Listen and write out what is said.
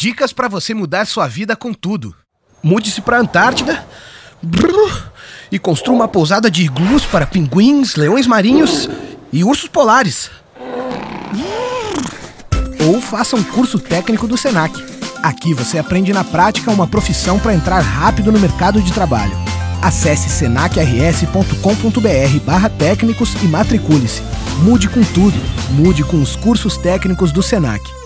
Dicas para você mudar sua vida com tudo. Mude-se para a Antártida e construa uma pousada de iglus para pinguins, leões marinhos e ursos polares. Ou faça um curso técnico do Senac. Aqui você aprende na prática uma profissão para entrar rápido no mercado de trabalho. Acesse senacrs.com.br barra técnicos e matricule-se. Mude com tudo. Mude com os cursos técnicos do Senac.